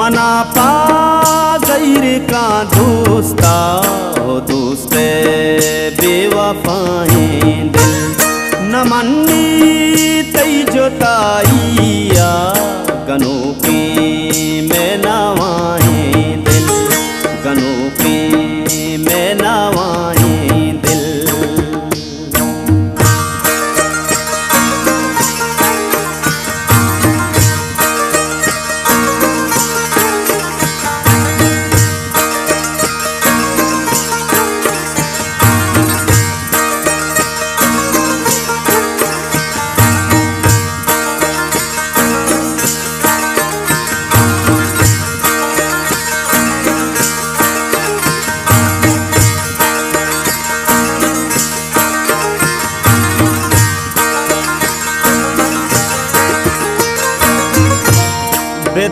मना पा गैर का दोस्ता दोस्त बेवफाए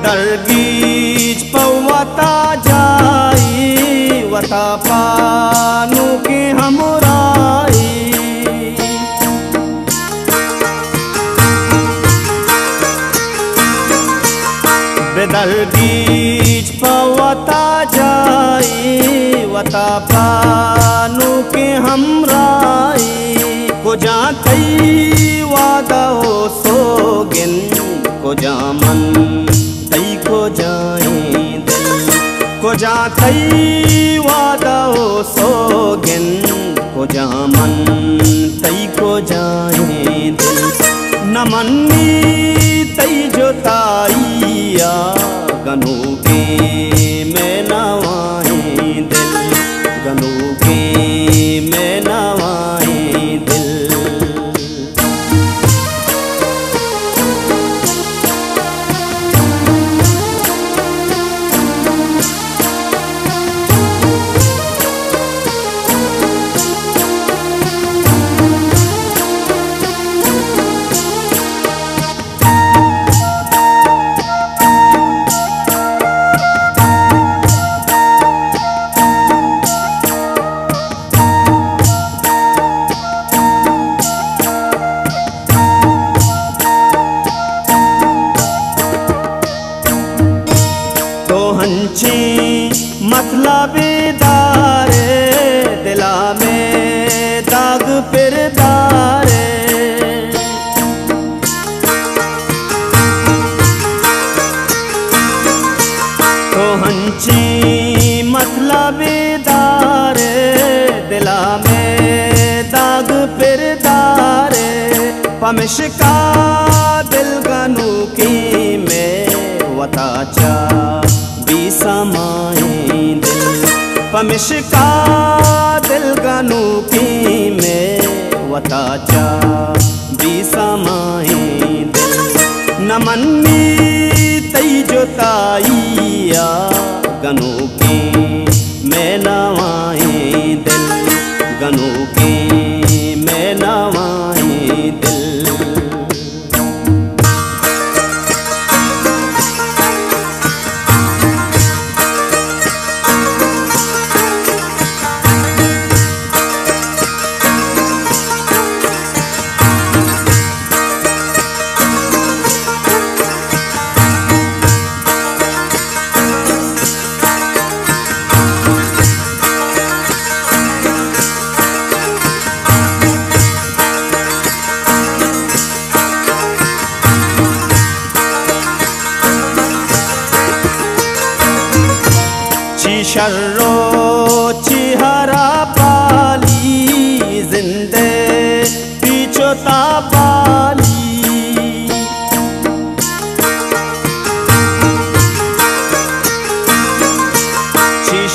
बेदर्गीज पौवता जाई वता पानु के हमराई बेदर्गीज पौवता जाई वता पानु के हमराई को जातई वादा हो सोगिन को जामन को जातई वादा हो सोगिन को जामन तई को जाए दिल न मन्नी तई जोताइया गनो के तो हंची मतलबेदारे दिला में दाग पिरदारे तो हंची मतलबेदारे दिला में दाग पिरदारे पमिशका पमिशका दिल गनु की में वताचा भी समाए दिल। न मन्नी तई जोताइया गनु की। शर्रो चिहरा पाली, जिंदे पीछोता पाली।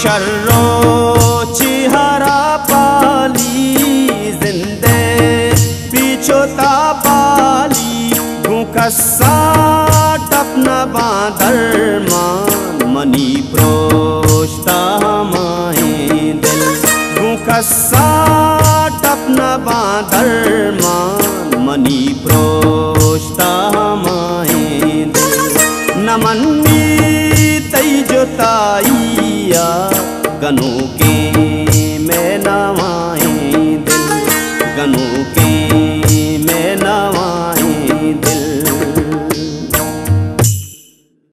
शर्रो चिहरा पाली, जिंदे पीछोता पाली। गुकसा टपना बादर मान मनी दोस्ता माए दिल ोषा अपना तु मा मनी प्रोस्ता माए दिल प्रोष्टा तई जोताइया गनों के